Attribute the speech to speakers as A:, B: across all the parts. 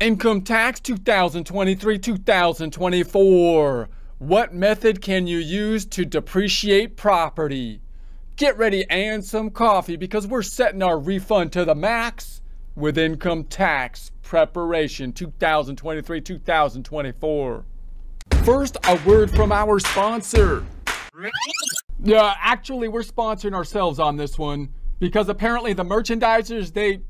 A: Income tax 2023 2024. What method can you use to depreciate property? Get ready and some coffee because we're setting our refund to the max with income tax preparation 2023 2024. First, a word from our sponsor. Yeah, actually, we're sponsoring ourselves on this one because apparently the merchandisers they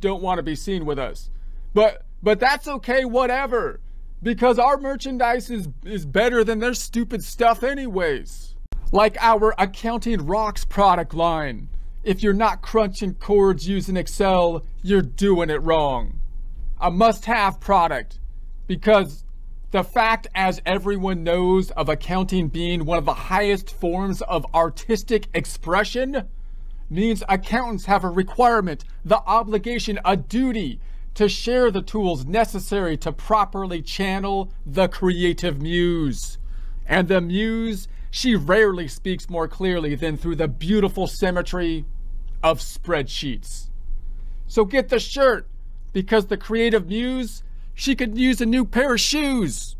A: don't want to be seen with us. But but that's okay, whatever. Because our merchandise is, is better than their stupid stuff anyways. Like our Accounting Rocks product line. If you're not crunching chords using Excel, you're doing it wrong. A must-have product. Because the fact, as everyone knows, of accounting being one of the highest forms of artistic expression means accountants have a requirement, the obligation, a duty to share the tools necessary to properly channel the creative muse. And the muse, she rarely speaks more clearly than through the beautiful symmetry of spreadsheets. So get the shirt, because the creative muse, she could use a new pair of shoes.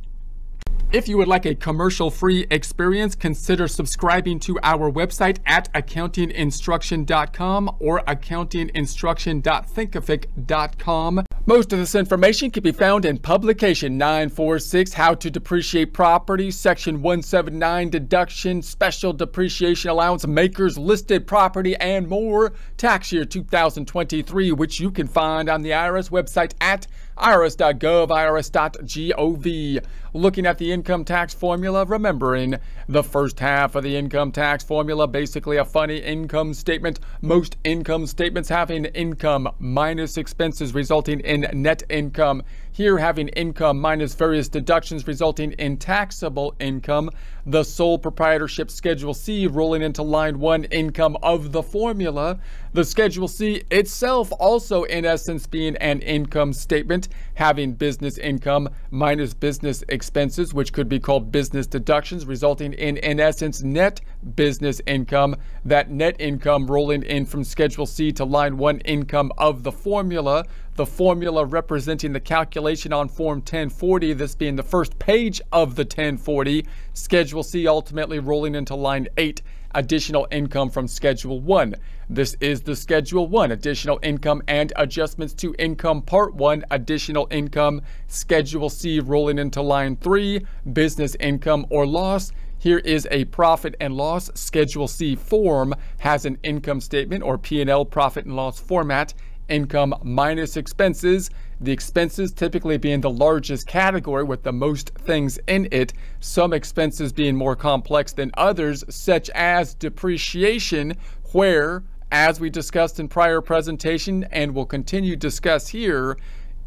A: If you would like a commercial-free experience, consider subscribing to our website at accountinginstruction.com or accountinginstruction.thinkific.com. Most of this information can be found in Publication 946, How to Depreciate Property, Section 179, Deduction, Special Depreciation Allowance, MACRS, Listed Property, and more, Tax Year 2023, which you can find on the IRS website at irs.gov, irs.gov. Looking at the income tax formula, remembering the first half of the income tax formula, basically a funny income statement. Most income statements having income minus expenses resulting in net income. Here having income minus various deductions resulting in taxable income. The sole proprietorship Schedule C rolling into line 1 income of the formula. The Schedule C itself also in essence being an income statement having business income minus business expenses which could be called business deductions resulting in in essence net business income. That net income rolling in from Schedule C to line 1 income of the formula the formula representing the calculation on Form 1040, this being the first page of the 1040, Schedule C ultimately rolling into line 8, additional income from Schedule 1. This is the Schedule 1, additional income and adjustments to income Part 1, additional income, Schedule C rolling into line 3, business income or loss, here is a profit and loss. Schedule C form has an income statement or P&L profit and loss format income minus expenses. The expenses typically being the largest category with the most things in it, some expenses being more complex than others, such as depreciation, where, as we discussed in prior presentation and will continue discuss here,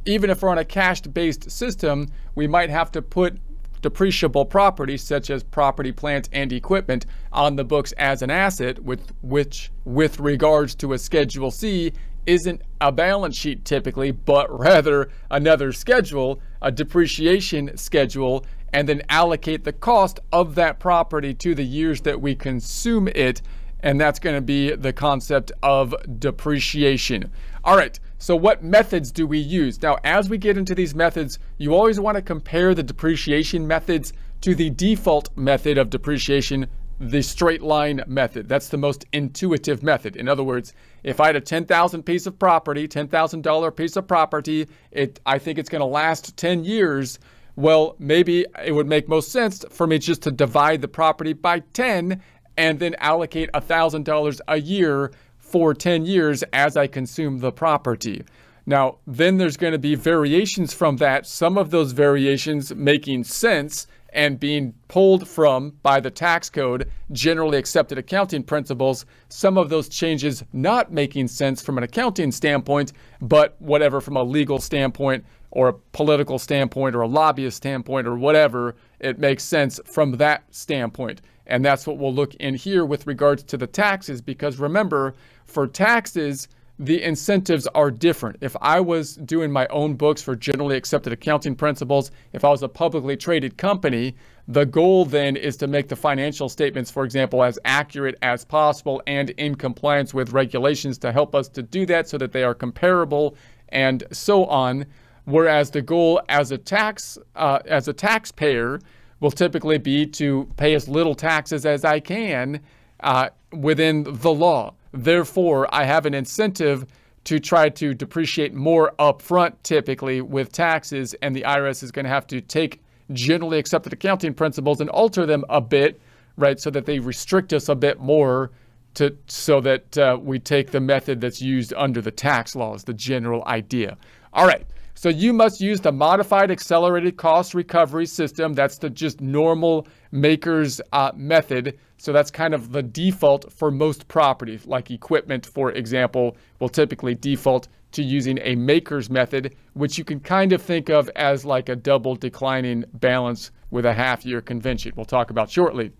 A: even if we're on a cash-based system, we might have to put depreciable property such as property, plant, and equipment on the books as an asset, with which, with regards to a Schedule C, isn't a balance sheet typically, but rather another schedule, a depreciation schedule, and then allocate the cost of that property to the years that we consume it. And that's going to be the concept of depreciation. All right, so what methods do we use? Now, as we get into these methods, you always want to compare the depreciation methods to the default method of depreciation the straight line method. That's the most intuitive method. In other words, if I had a 10,000 piece of property, $10,000 piece of property, it I think it's going to last 10 years. Well, maybe it would make most sense for me just to divide the property by 10 and then allocate $1,000 a year for 10 years as I consume the property. Now, then there's going to be variations from that, some of those variations making sense and being pulled from by the tax code, generally accepted accounting principles, some of those changes not making sense from an accounting standpoint, but whatever from a legal standpoint or a political standpoint or a lobbyist standpoint or whatever, it makes sense from that standpoint. And that's what we'll look in here with regards to the taxes, because remember, for taxes, the incentives are different. If I was doing my own books for generally accepted accounting principles, if I was a publicly traded company, the goal then is to make the financial statements, for example, as accurate as possible and in compliance with regulations to help us to do that so that they are comparable and so on. Whereas the goal as a tax uh, as a taxpayer will typically be to pay as little taxes as I can uh, within the law. Therefore, I have an incentive to try to depreciate more upfront, typically with taxes, and the IRS is going to have to take generally accepted accounting principles and alter them a bit, right, so that they restrict us a bit more to so that uh, we take the method that's used under the tax laws, the general idea. All right. So you must use the modified accelerated cost recovery system. That's the just normal MACRS uh, method. So that's kind of the default for most property, like equipment, for example, will typically default to using a MACRS method, which you can kind of think of as like a double declining balance with a half year convention. We'll talk about shortly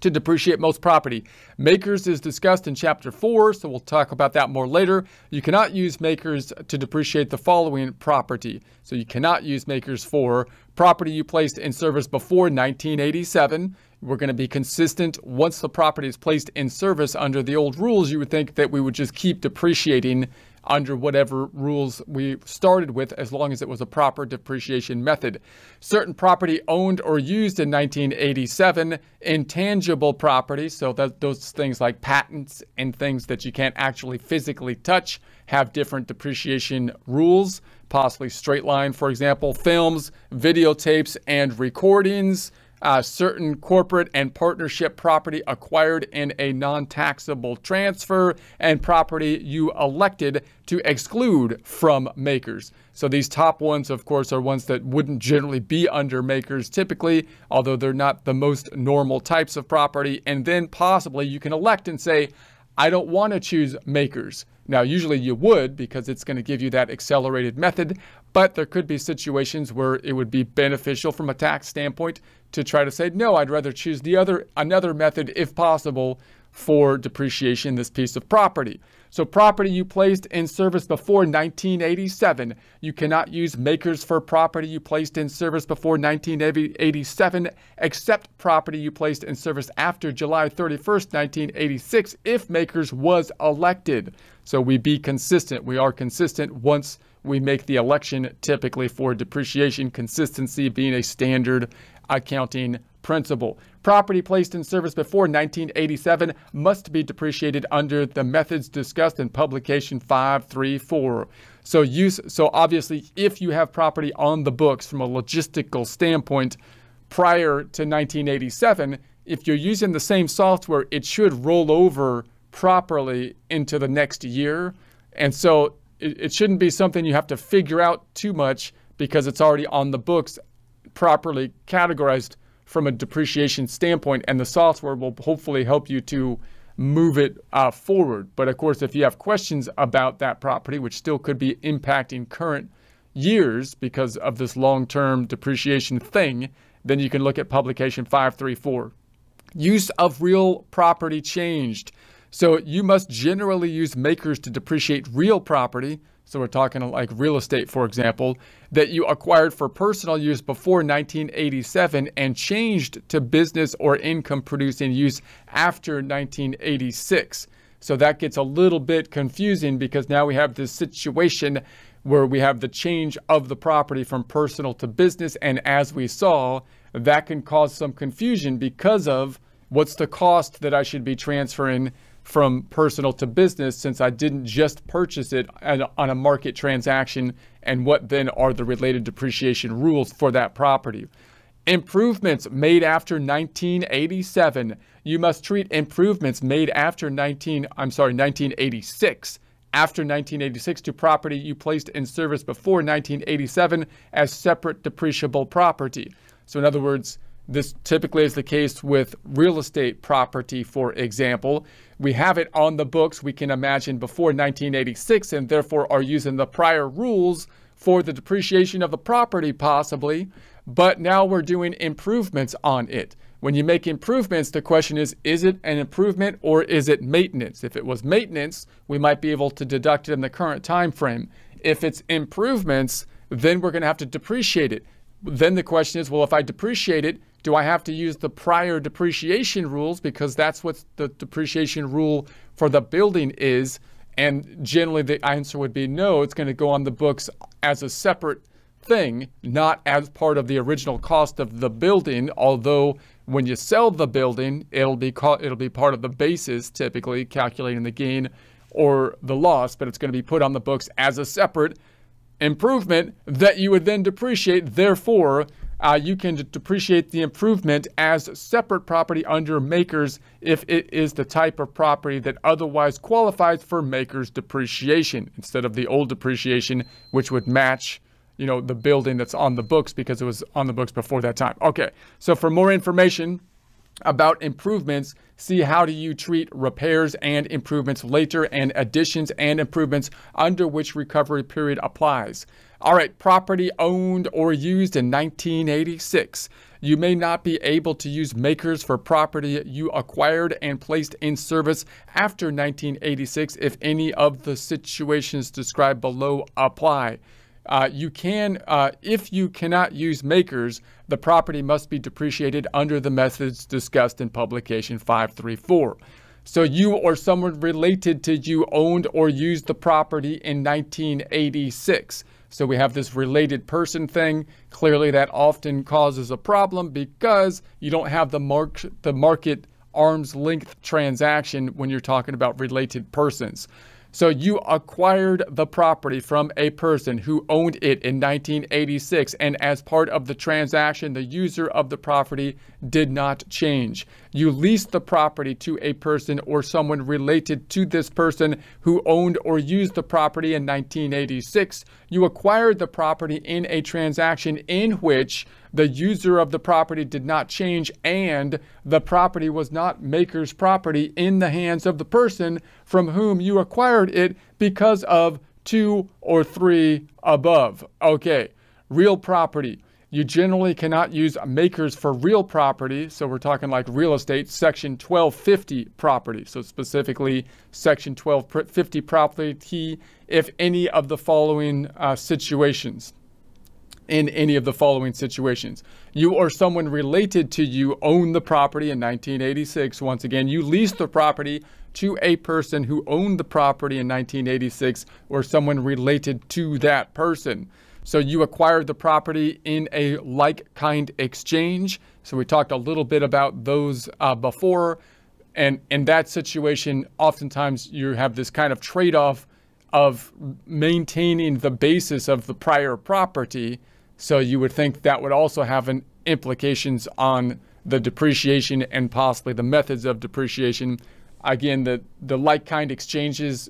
A: to depreciate most property. MACRS is discussed in chapter 4, so we'll talk about that more later. You cannot use MACRS to depreciate the following property. So you cannot use MACRS for property you placed in service before 1987. We're going to be consistent once the property is placed in service under the old rules. You would think that we would just keep depreciating under whatever rules we started with as long as it was a proper depreciation method. Certain property owned or used in 1987, intangible property, so that those things like patents and things that you can't actually physically touch have different depreciation rules, possibly straight line, for example, films, videotapes, and recordings uh, certain corporate and partnership property acquired in a non taxable transfer, and property you elected to exclude from MACRS. So these top ones, of course, are ones that wouldn't generally be under MACRS typically, although they're not the most normal types of property. And then possibly you can elect and say, I don't want to choose MACRS. Now, usually you would because it's going to give you that accelerated method, but there could be situations where it would be beneficial from a tax standpoint to try to say, no, I'd rather choose the other another method if possible for depreciation this piece of property. So property you placed in service before 1987, you cannot use MACRS for property you placed in service before 1987 except property you placed in service after July 31st, 1986 if MACRS was elected. So we be consistent. We are consistent once we make the election typically for depreciation consistency being a standard accounting principle. Property placed in service before 1987 must be depreciated under the methods discussed in publication 534. So use so obviously if you have property on the books from a logistical standpoint prior to 1987, if you're using the same software, it should roll over properly into the next year. And so it, it shouldn't be something you have to figure out too much because it's already on the books properly categorized from a depreciation standpoint, and the software will hopefully help you to move it uh, forward. But of course, if you have questions about that property, which still could be impacting current years because of this long term depreciation thing, then you can look at publication 534. Use of real property changed. So you must generally use MACRS to depreciate real property so we're talking like real estate, for example, that you acquired for personal use before 1987 and changed to business or income producing use after 1986. So that gets a little bit confusing because now we have this situation where we have the change of the property from personal to business. And as we saw, that can cause some confusion because of what's the cost that I should be transferring from personal to business since I didn't just purchase it on a market transaction and what then are the related depreciation rules for that property. Improvements made after 1987. You must treat improvements made after 19 I'm sorry 1986 after 1986 to property you placed in service before 1987 as separate depreciable property. So in other words, this typically is the case with real estate property, for example. We have it on the books, we can imagine, before 1986, and therefore are using the prior rules for the depreciation of the property, possibly. But now we're doing improvements on it. When you make improvements, the question is, is it an improvement or is it maintenance? If it was maintenance, we might be able to deduct it in the current time frame. If it's improvements, then we're going to have to depreciate it. Then the question is, well, if I depreciate it, do I have to use the prior depreciation rules because that's what the depreciation rule for the building is? And generally, the answer would be no. It's going to go on the books as a separate thing, not as part of the original cost of the building, although when you sell the building, it'll be it'll be part of the basis typically calculating the gain or the loss, but it's going to be put on the books as a separate improvement that you would then depreciate. Therefore, uh, you can depreciate the improvement as separate property under MACRS if it is the type of property that otherwise qualifies for MACRS depreciation instead of the old depreciation, which would match you know the building that's on the books because it was on the books before that time. Okay, so for more information about improvements, see how do you treat repairs and improvements later and additions and improvements under which recovery period applies. All right, property owned or used in 1986. You may not be able to use MACRS for property you acquired and placed in service after 1986 if any of the situations described below apply. Uh, you can, uh, if you cannot use MACRS, the property must be depreciated under the methods discussed in publication 534. So you or someone related to you owned or used the property in 1986. So we have this related person thing. Clearly that often causes a problem because you don't have the the market arm's length transaction when you're talking about related persons. So you acquired the property from a person who owned it in 1986, and as part of the transaction, the user of the property did not change. You leased the property to a person or someone related to this person who owned or used the property in 1986. You acquired the property in a transaction in which the user of the property did not change and the property was not MACRS property in the hands of the person from whom you acquired it because of two or three above. Okay, real property. You generally cannot use makers for real property. So we're talking like real estate, section 1250 property. So specifically section 1250 property if any of the following uh, situations in any of the following situations. You or someone related to you own the property in 1986. Once again, you leased the property to a person who owned the property in 1986 or someone related to that person. So you acquired the property in a like kind exchange. So we talked a little bit about those uh, before. And in that situation, oftentimes you have this kind of trade off of maintaining the basis of the prior property so you would think that would also have an implications on the depreciation and possibly the methods of depreciation. Again, the, the like kind exchanges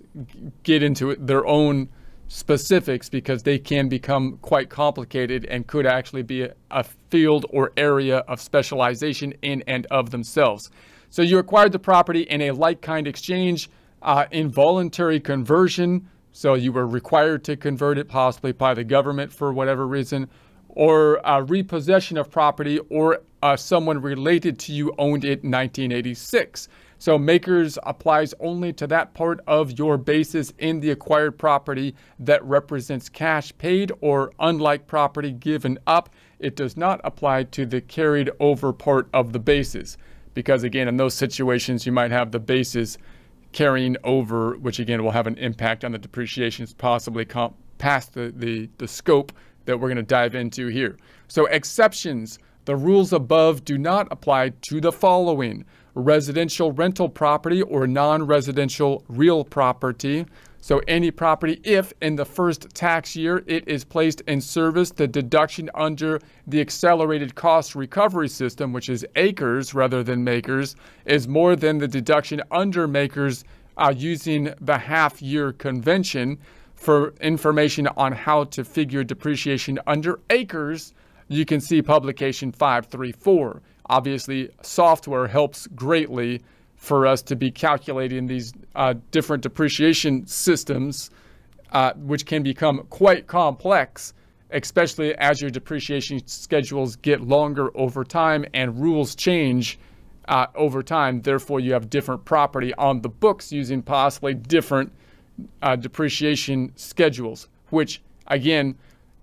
A: get into their own specifics because they can become quite complicated and could actually be a, a field or area of specialization in and of themselves. So you acquired the property in a like kind exchange, uh, involuntary conversion so you were required to convert it possibly by the government for whatever reason, or a repossession of property, or uh, someone related to you owned it in 1986. So MACRS applies only to that part of your basis in the acquired property that represents cash paid or unlike property given up. It does not apply to the carried over part of the basis because again, in those situations, you might have the basis carrying over, which again will have an impact on the depreciations, possibly past the, the, the scope that we're going to dive into here. So exceptions, the rules above do not apply to the following. Residential rental property or non-residential real property. So any property, if in the first tax year it is placed in service, the deduction under the accelerated cost recovery system, which is ACRS rather than MACRS, is more than the deduction under MACRS uh, using the half year convention. For information on how to figure depreciation under ACRS, you can see publication 534. Obviously, software helps greatly for us to be calculating these uh, different depreciation systems, uh, which can become quite complex, especially as your depreciation schedules get longer over time and rules change uh, over time. Therefore, you have different property on the books using possibly different uh, depreciation schedules, which again,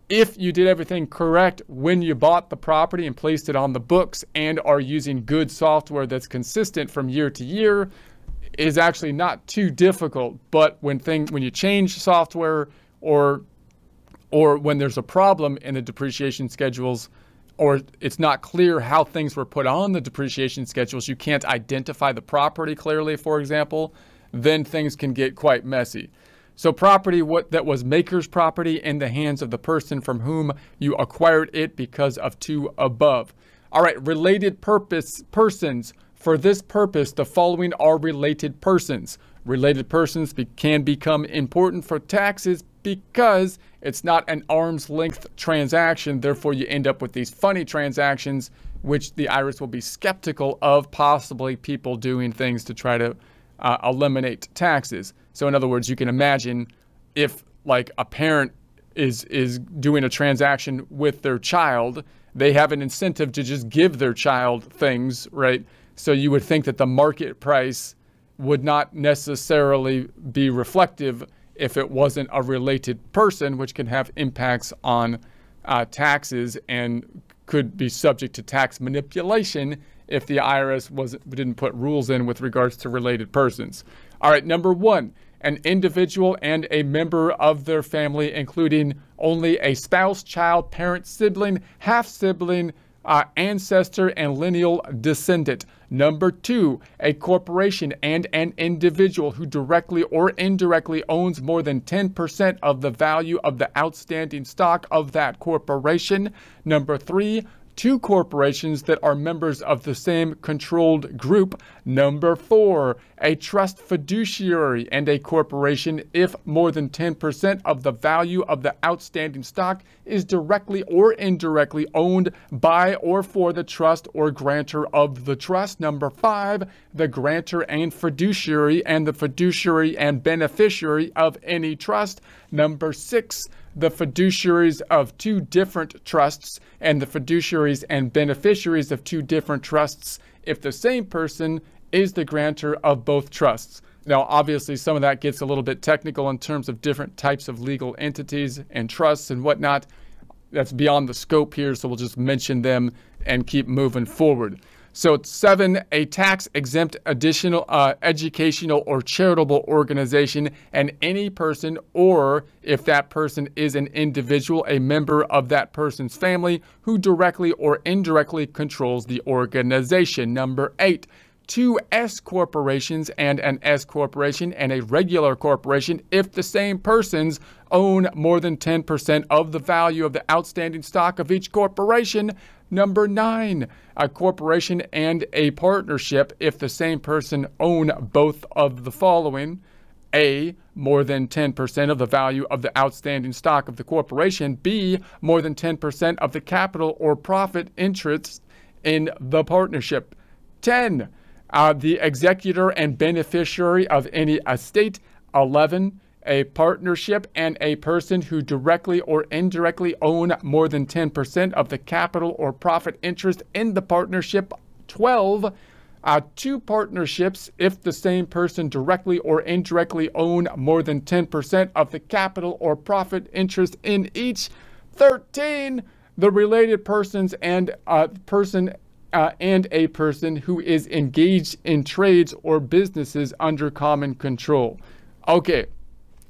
A: if you did everything correct when you bought the property and placed it on the books and are using good software that's consistent from year to year is actually not too difficult but when thing when you change software or or when there's a problem in the depreciation schedules, or it's not clear how things were put on the depreciation schedules, you can't identify the property clearly, for example, then things can get quite messy. So property what that was MACRS property in the hands of the person from whom you acquired it because of two above. All right, related purpose persons. For this purpose, the following are related persons. Related persons be, can become important for taxes because it's not an arm's length transaction. Therefore, you end up with these funny transactions, which the IRS will be skeptical of possibly people doing things to try to uh, eliminate taxes. So, in other words, you can imagine if like a parent is is doing a transaction with their child, they have an incentive to just give their child things, right? So you would think that the market price would not necessarily be reflective if it wasn't a related person, which can have impacts on uh, taxes and could be subject to tax manipulation if the IRS wasn't didn't put rules in with regards to related persons. All right, number one, an individual and a member of their family, including only a spouse, child, parent, sibling, half sibling, uh, ancestor, and lineal descendant. Number two, a corporation and an individual who directly or indirectly owns more than 10% of the value of the outstanding stock of that corporation. Number three, two corporations that are members of the same controlled group. Number four, a trust fiduciary and a corporation if more than 10% of the value of the outstanding stock is directly or indirectly owned by or for the trust or grantor of the trust. Number five, the grantor and fiduciary and the fiduciary and beneficiary of any trust. Number six, the fiduciaries of two different trusts and the fiduciaries and beneficiaries of two different trusts if the same person is the grantor of both trusts. Now, obviously, some of that gets a little bit technical in terms of different types of legal entities and trusts and whatnot. That's beyond the scope here, so we'll just mention them and keep moving forward. So seven, a tax exempt additional uh, educational or charitable organization and any person or if that person is an individual, a member of that person's family who directly or indirectly controls the organization. Number eight, two S corporations and an S corporation and a regular corporation if the same persons own more than 10% of the value of the outstanding stock of each corporation. Number nine, a corporation and a partnership if the same person own both of the following. A, more than 10% of the value of the outstanding stock of the corporation. B, more than 10% of the capital or profit interest in the partnership. 10, uh, the executor and beneficiary of any estate. 11, a partnership, and a person who directly or indirectly own more than 10% of the capital or profit interest in the partnership. 12. Uh, two partnerships if the same person directly or indirectly own more than 10% of the capital or profit interest in each. 13. The related persons and a person uh, and a person who is engaged in trades or businesses under common control. Okay,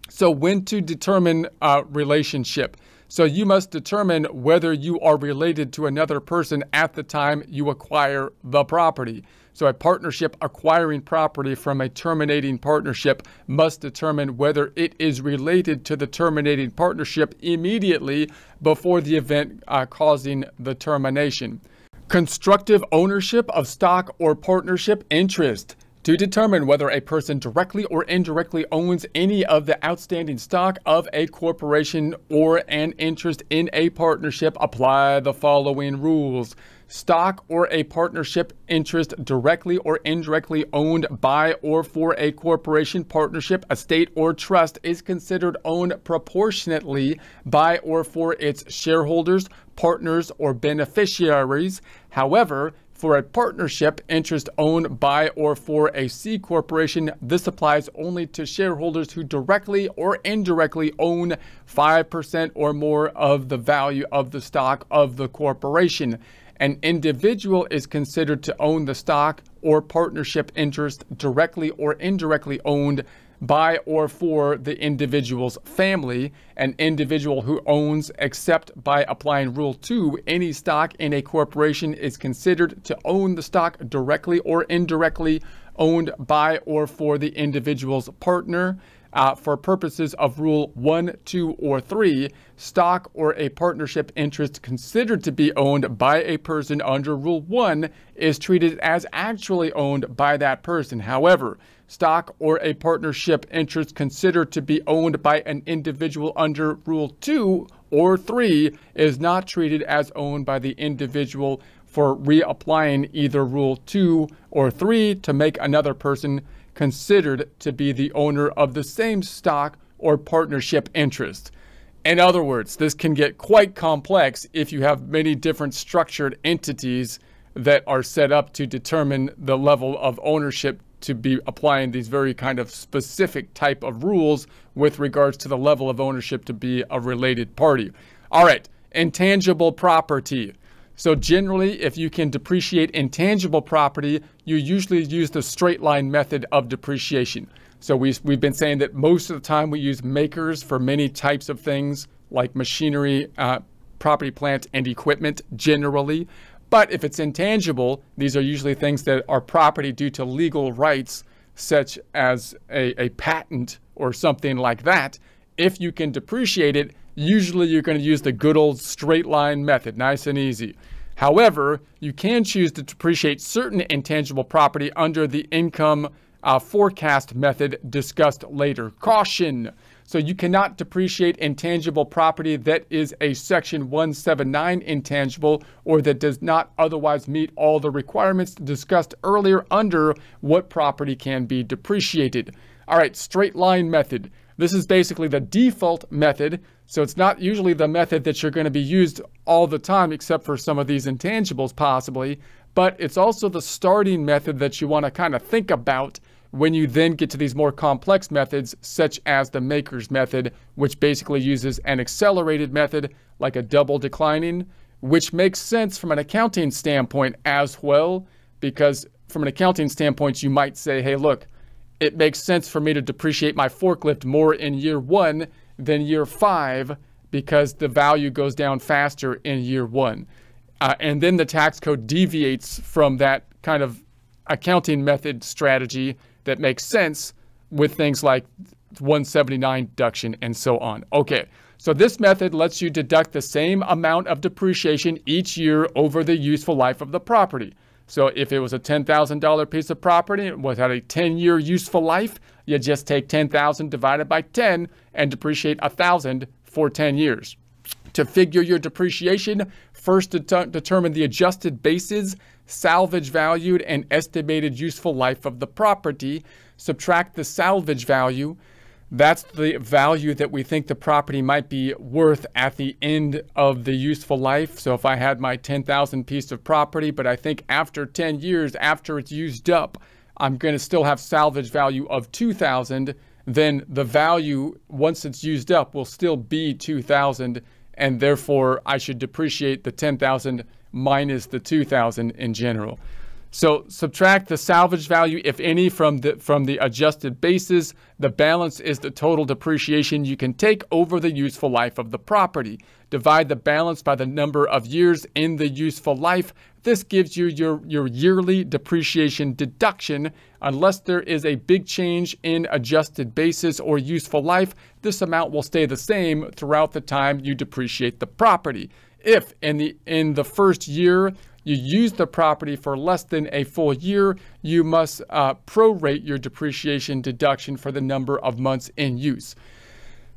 A: so, when to determine a relationship? So, you must determine whether you are related to another person at the time you acquire the property. So, a partnership acquiring property from a terminating partnership must determine whether it is related to the terminating partnership immediately before the event uh, causing the termination. Constructive ownership of stock or partnership interest to determine whether a person directly or indirectly owns any of the outstanding stock of a corporation or an interest in a partnership, apply the following rules. Stock or a partnership interest directly or indirectly owned by or for a corporation, partnership, estate, or trust is considered owned proportionately by or for its shareholders, partners, or beneficiaries. However, for a partnership interest owned by or for a C corporation, this applies only to shareholders who directly or indirectly own 5% or more of the value of the stock of the corporation. An individual is considered to own the stock or partnership interest directly or indirectly owned by or for the individual's family. An individual who owns, except by applying Rule 2, any stock in a corporation is considered to own the stock directly or indirectly owned by or for the individual's partner. Uh, for purposes of Rule 1, 2, or 3, stock or a partnership interest considered to be owned by a person under Rule 1 is treated as actually owned by that person. However, stock or a partnership interest considered to be owned by an individual under Rule 2 or 3 is not treated as owned by the individual for reapplying either Rule 2 or 3 to make another person considered to be the owner of the same stock or partnership interest. In other words, this can get quite complex if you have many different structured entities that are set up to determine the level of ownership to be applying these very kind of specific type of rules with regards to the level of ownership to be a related party. All right, intangible property. So generally, if you can depreciate intangible property, you usually use the straight line method of depreciation. So we, we've been saying that most of the time we use MACRS for many types of things like machinery, uh, property, plant, and equipment generally. But if it's intangible, these are usually things that are property due to legal rights, such as a, a patent or something like that. If you can depreciate it, usually you're going to use the good old straight line method, nice and easy. However, you can choose to depreciate certain intangible property under the income uh, forecast method discussed later. Caution! So you cannot depreciate intangible property that is a Section 179 intangible or that does not otherwise meet all the requirements discussed earlier under what property can be depreciated. All right, straight line method. This is basically the default method. So it's not usually the method that you're going to be used all the time, except for some of these intangibles possibly. But it's also the starting method that you want to kind of think about when you then get to these more complex methods, such as the MACRS method, which basically uses an accelerated method like a double declining, which makes sense from an accounting standpoint as well, because from an accounting standpoint, you might say, hey, look, it makes sense for me to depreciate my forklift more in year one than year five because the value goes down faster in year one. Uh, and then the tax code deviates from that kind of accounting method strategy that makes sense with things like 179 deduction and so on. Okay, so this method lets you deduct the same amount of depreciation each year over the useful life of the property. So if it was a $10,000 piece of property, it was had a 10-year useful life, you just take 10,000 divided by 10 and depreciate 1,000 for 10 years. To figure your depreciation, first det determine the adjusted bases, salvage valued, and estimated useful life of the property. Subtract the salvage value, that's the value that we think the property might be worth at the end of the useful life. So if I had my 10,000 piece of property, but I think after 10 years, after it's used up, I'm going to still have salvage value of 2,000, then the value once it's used up will still be 2,000 and therefore I should depreciate the 10,000 minus the 2,000 in general. So subtract the salvage value, if any, from the from the adjusted basis. The balance is the total depreciation you can take over the useful life of the property. Divide the balance by the number of years in the useful life. This gives you your, your yearly depreciation deduction. Unless there is a big change in adjusted basis or useful life, this amount will stay the same throughout the time you depreciate the property. If in the in the first year you use the property for less than a full year, you must uh, prorate your depreciation deduction for the number of months in use.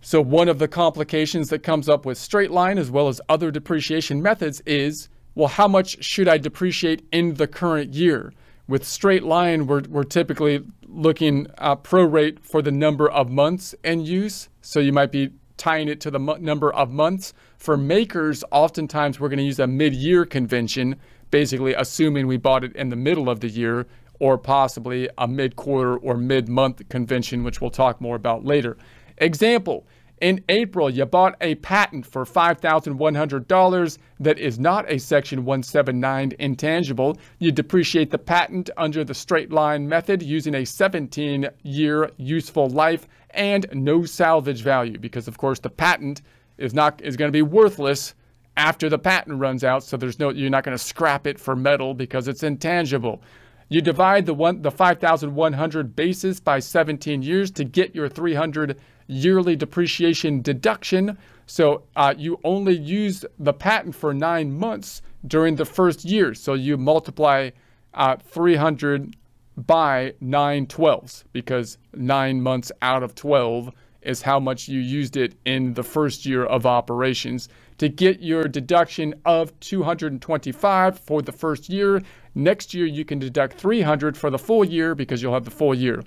A: So one of the complications that comes up with straight line as well as other depreciation methods is, well, how much should I depreciate in the current year? With straight line, we're, we're typically looking uh, prorate for the number of months in use. So you might be tying it to the number of months. For MACRS, oftentimes we're going to use a mid-year convention basically assuming we bought it in the middle of the year or possibly a mid quarter or mid month convention, which we'll talk more about later. Example In April, you bought a patent for $5,100 that is not a Section 179 intangible. You depreciate the patent under the straight line method using a 17 year useful life and no salvage value because, of course, the patent is not is going to be worthless after the patent runs out. So there's no you're not going to scrap it for metal because it's intangible. You divide the one the 5,100 basis by 17 years to get your 300 yearly depreciation deduction. So uh, you only use the patent for nine months during the first year. So you multiply uh, 300 by 9 12s because nine months out of 12 is how much you used it in the first year of operations. To get your deduction of 225 for the first year, next year you can deduct 300 for the full year because you'll have the full year.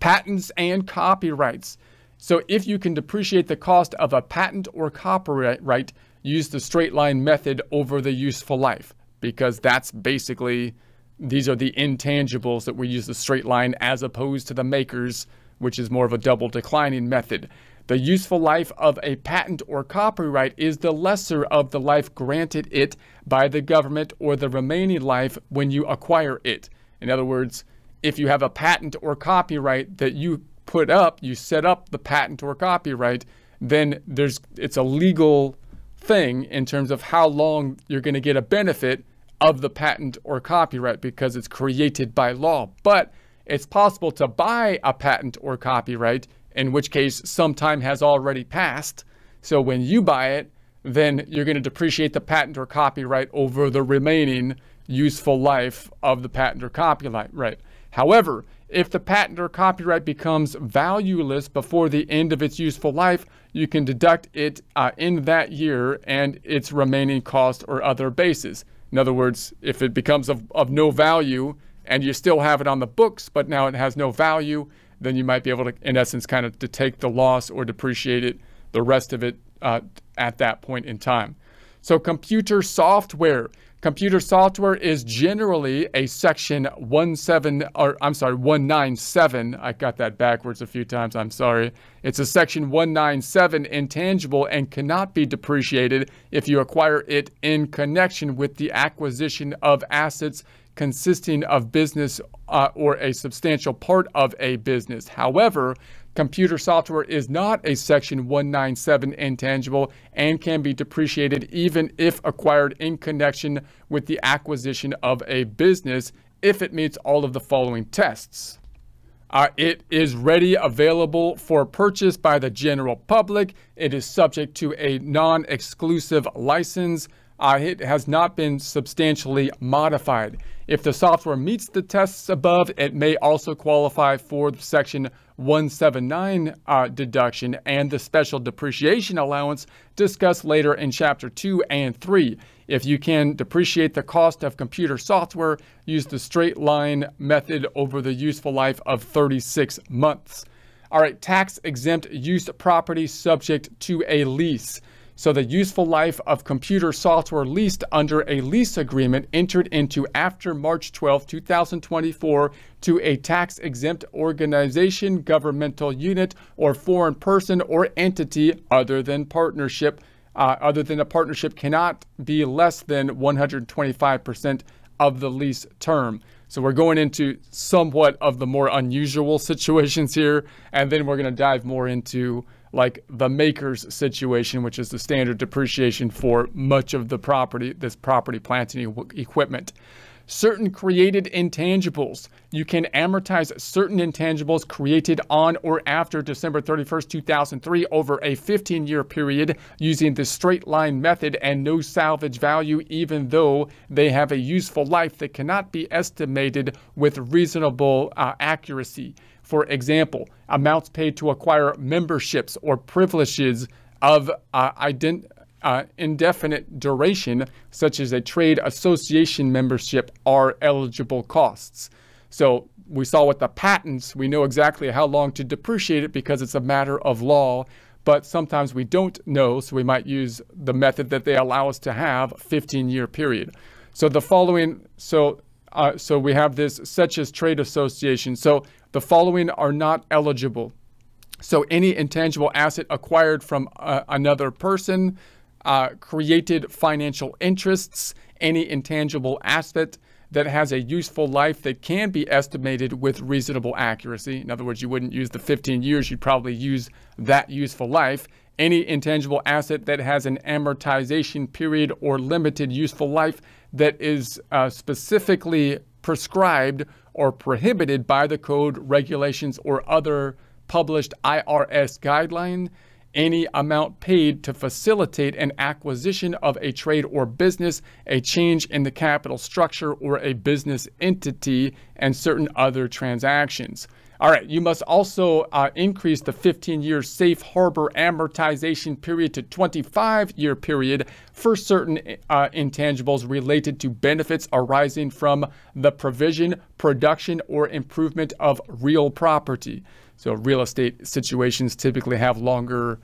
A: Patents and copyrights. So if you can depreciate the cost of a patent or copyright, use the straight line method over the useful life because that's basically these are the intangibles that we use the straight line as opposed to the MACRS, which is more of a double declining method. The useful life of a patent or copyright is the lesser of the life granted it by the government or the remaining life when you acquire it. In other words, if you have a patent or copyright that you put up, you set up the patent or copyright, then there's it's a legal thing in terms of how long you're going to get a benefit of the patent or copyright because it's created by law. But it's possible to buy a patent or copyright, in which case some time has already passed. So when you buy it, then you're going to depreciate the patent or copyright over the remaining useful life of the patent or copyright. Right. However, if the patent or copyright becomes valueless before the end of its useful life, you can deduct it uh, in that year and its remaining cost or other basis. In other words, if it becomes of, of no value and you still have it on the books, but now it has no value, then you might be able to, in essence, kind of to take the loss or depreciate it, the rest of it uh, at that point in time. So computer software. Computer software is generally a section 17 or I'm sorry 197. I got that backwards a few times. I'm sorry. It's a section 197 intangible and cannot be depreciated if you acquire it in connection with the acquisition of assets consisting of business uh, or a substantial part of a business. However, Computer software is not a Section 197 intangible and can be depreciated even if acquired in connection with the acquisition of a business if it meets all of the following tests. Uh, it is ready, available for purchase by the general public. It is subject to a non exclusive license. Uh, it has not been substantially modified. If the software meets the tests above, it may also qualify for Section 179 uh, deduction and the special depreciation allowance discussed later in Chapter 2 and 3. If you can depreciate the cost of computer software, use the straight line method over the useful life of 36 months. All right, tax exempt use property subject to a lease. So the useful life of computer software leased under a lease agreement entered into after March 12, 2024 to a tax exempt organization, governmental unit, or foreign person or entity other than partnership, uh, other than a partnership cannot be less than 125% of the lease term. So we're going into somewhat of the more unusual situations here, and then we're going to dive more into like the MACRS situation, which is the standard depreciation for much of the property, this property, plant, and equipment. Certain created intangibles. You can amortize certain intangibles created on or after December 31st, 2003 over a 15 year period using the straight line method and no salvage value, even though they have a useful life that cannot be estimated with reasonable uh, accuracy. For example, amounts paid to acquire memberships or privileges of uh, ident- uh, indefinite duration, such as a trade association membership, are eligible costs. So we saw with the patents, we know exactly how long to depreciate it because it's a matter of law. But sometimes we don't know, so we might use the method that they allow us to have, 15 year period. So the following, so uh, so we have this such as trade association. So the following are not eligible. So any intangible asset acquired from uh, another person, uh, created financial interests, any intangible asset that has a useful life that can be estimated with reasonable accuracy. In other words, you wouldn't use the 15 years, you'd probably use that useful life. Any intangible asset that has an amortization period or limited useful life that is uh, specifically prescribed or prohibited by the code, regulations, or other published IRS guideline any amount paid to facilitate an acquisition of a trade or business, a change in the capital structure or a business entity, and certain other transactions. All right, you must also uh, increase the 15 year safe harbor amortization period to 25 year period for certain uh, intangibles related to benefits arising from the provision, production, or improvement of real property. So, real estate situations typically have longer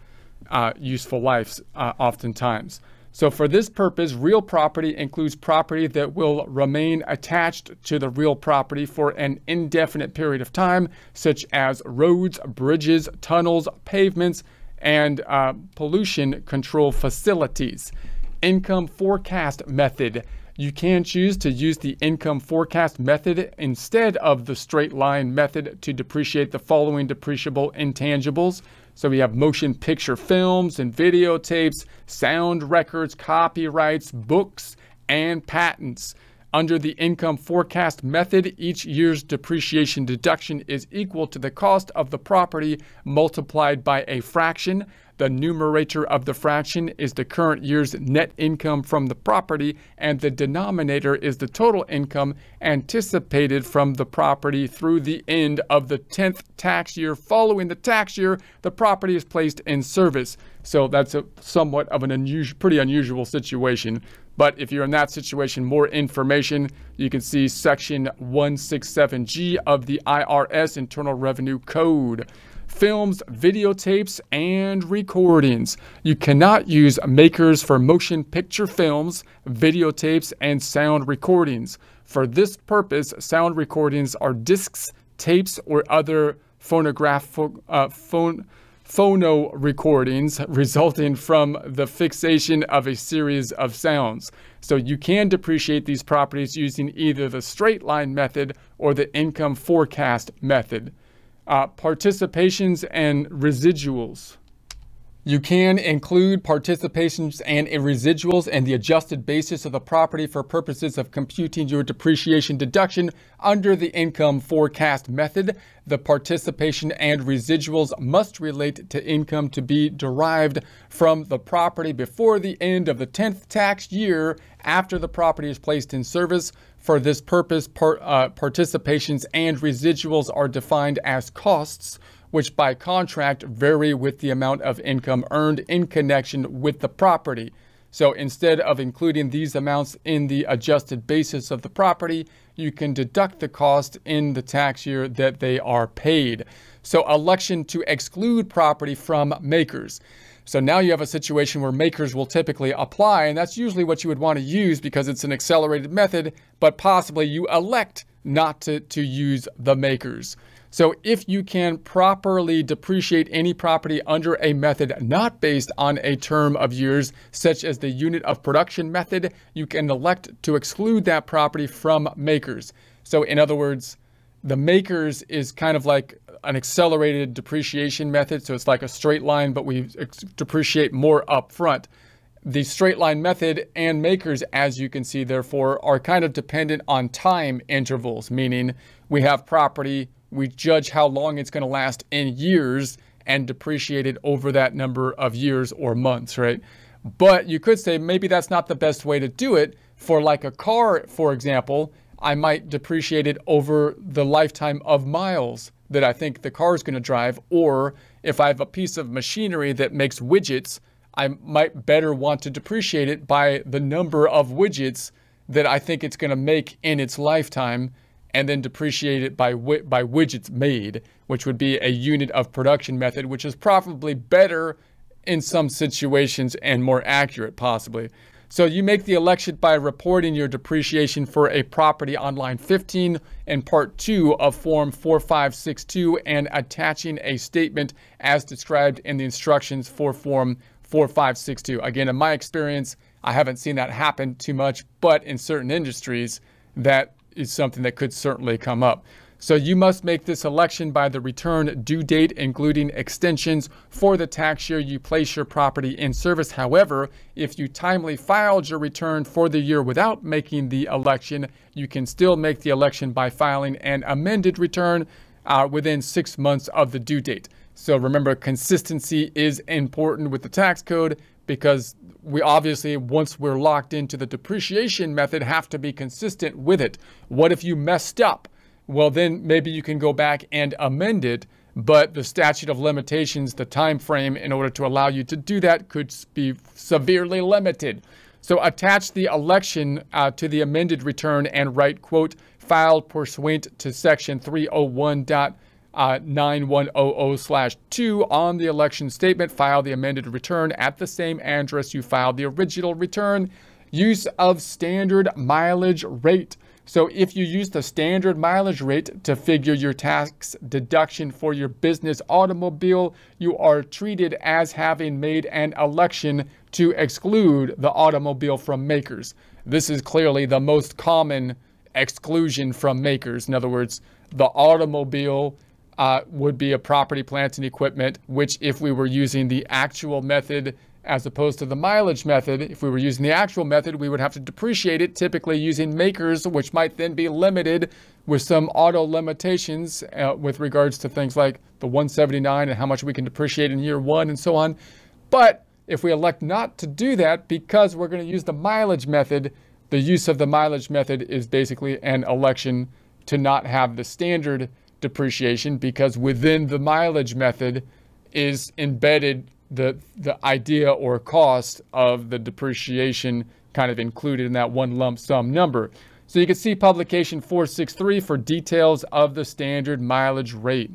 A: uh, useful lives, uh, oftentimes. So, for this purpose, real property includes property that will remain attached to the real property for an indefinite period of time, such as roads, bridges, tunnels, pavements, and uh, pollution control facilities. Income forecast method. You can choose to use the income forecast method instead of the straight line method to depreciate the following depreciable intangibles so we have motion picture films and videotapes, sound records, copyrights, books, and patents. Under the income forecast method, each year's depreciation deduction is equal to the cost of the property multiplied by a fraction. The numerator of the fraction is the current year's net income from the property, and the denominator is the total income anticipated from the property through the end of the 10th tax year. Following the tax year, the property is placed in service. So that's a somewhat of an unusual, pretty unusual situation. But if you're in that situation, more information, you can see section 167G of the IRS Internal Revenue Code films, videotapes, and recordings. You cannot use MACRS for motion picture films, videotapes, and sound recordings. For this purpose, sound recordings are discs, tapes, or other phonograph uh, phone phono recordings resulting from the fixation of a series of sounds. So you can depreciate these properties using either the straight line method or the income forecast method uh, participations and residuals. You can include participations and residuals and the adjusted basis of the property for purposes of computing your depreciation deduction under the income forecast method. The participation and residuals must relate to income to be derived from the property before the end of the 10th tax year after the property is placed in service. For this purpose, part, uh, participations and residuals are defined as costs which by contract vary with the amount of income earned in connection with the property. So instead of including these amounts in the adjusted basis of the property, you can deduct the cost in the tax year that they are paid. So election to exclude property from MACRS. So now you have a situation where MACRS will typically apply, and that's usually what you would want to use because it's an accelerated method, but possibly you elect not to, to use the MACRS. So if you can properly depreciate any property under a method not based on a term of years, such as the unit of production method, you can elect to exclude that property from MACRS. So in other words, the MACRS is kind of like an accelerated depreciation method. So it's like a straight line, but we depreciate more upfront. The straight line method and MACRS, as you can see, therefore, are kind of dependent on time intervals, meaning we have property we judge how long it's going to last in years and depreciate it over that number of years or months, right? But you could say maybe that's not the best way to do it. For like a car, for example, I might depreciate it over the lifetime of miles that I think the car is going to drive. Or if I have a piece of machinery that makes widgets, I might better want to depreciate it by the number of widgets that I think it's going to make in its lifetime and then depreciate it by, by widgets made, which would be a unit of production method, which is probably better in some situations and more accurate, possibly. So you make the election by reporting your depreciation for a property on line 15 and part 2 of form 4562 and attaching a statement as described in the instructions for form 4562. Again, in my experience, I haven't seen that happen too much, but in certain industries, that is something that could certainly come up. So you must make this election by the return due date, including extensions for the tax year you place your property in service. However, if you timely filed your return for the year without making the election, you can still make the election by filing an amended return uh, within six months of the due date. So remember, consistency is important with the tax code because we obviously, once we're locked into the depreciation method, have to be consistent with it. What if you messed up? well, then maybe you can go back and amend it. But the statute of limitations, the time frame in order to allow you to do that could be severely limited. So attach the election uh, to the amended return and write, quote, filed pursuant to section 301.9100 uh, slash 2 on the election statement. File the amended return at the same address you filed the original return. Use of standard mileage rate. So if you use the standard mileage rate to figure your tax deduction for your business automobile, you are treated as having made an election to exclude the automobile from MACRS. This is clearly the most common exclusion from MACRS. In other words, the automobile uh, would be a property, plant, and equipment, which if we were using the actual method as opposed to the mileage method. If we were using the actual method, we would have to depreciate it, typically using MACRS, which might then be limited with some auto limitations uh, with regards to things like the 179 and how much we can depreciate in year one and so on. But if we elect not to do that because we're going to use the mileage method, the use of the mileage method is basically an election to not have the standard depreciation because within the mileage method is embedded the the idea or cost of the depreciation kind of included in that one lump sum number. So you can see publication 463 for details of the standard mileage rate.